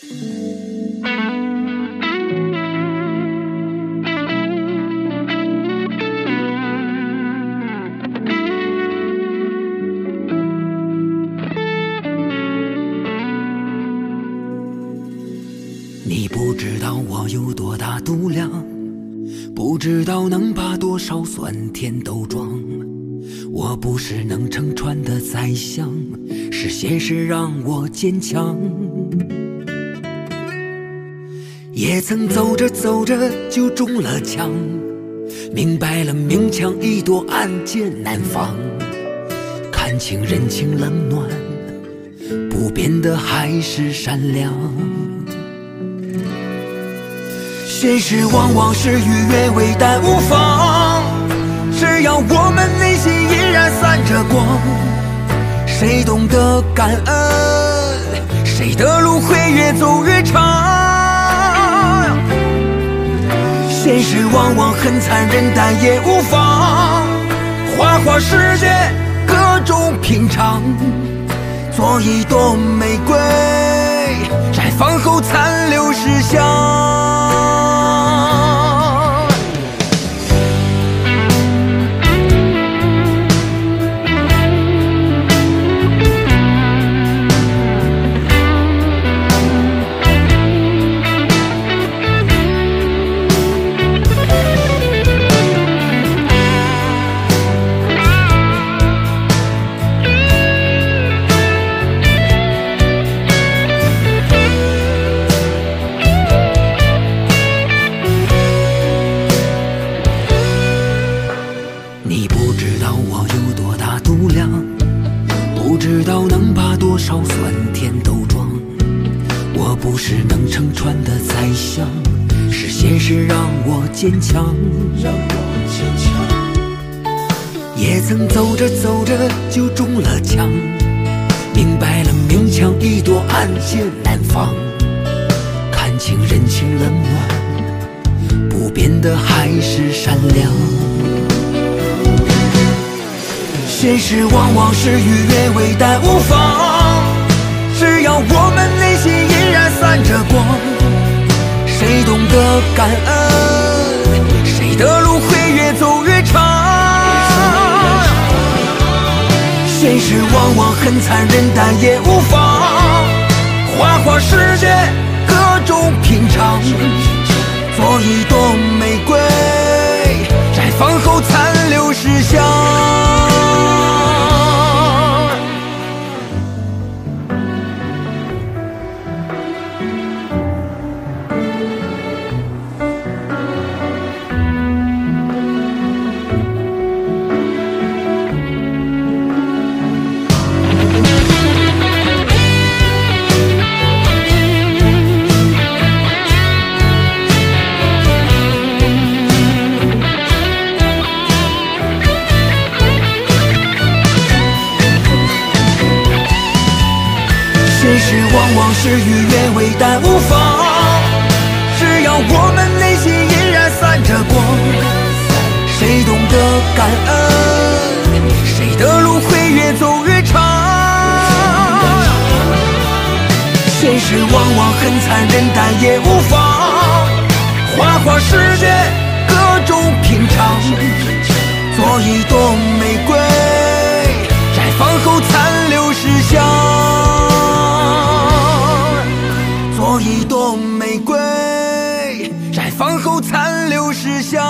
你不知道我有多大度量，不知道能把多少酸甜都装。我不是能撑船的宰相，是现实让我坚强。也曾走着走着就中了枪，明白了明枪易躲暗箭难防。看清人情冷暖，不变的还是善良。现实往往事与愿违，但无妨。只要我们内心依然散着光，谁懂得感恩，谁的路会越走越长。现实往往很残忍，但也无妨。花花世界各种品尝，做一朵玫瑰，绽放后残留是香。知道能把多少酸甜都装。我不是能撑船的宰相，是现实让我坚强。也曾走着走着就中了枪，明白了明枪易躲暗箭难防。看清人情冷暖，不变的还是善良。现实往往事与愿违，但无妨。只要我们内心依然散着光，谁懂得感恩，谁的路会越走越长。现实往往很残忍，但也无妨。花花世界各种品尝，做一朵玫瑰，绽放后残留是香。现实往往事与愿违，但无妨。只要我们内心依然散着光，谁懂得感恩，谁的路会越走越长。现实往往很残忍，但也无妨。花花世界各种品尝，做一朵玫饭后残留时香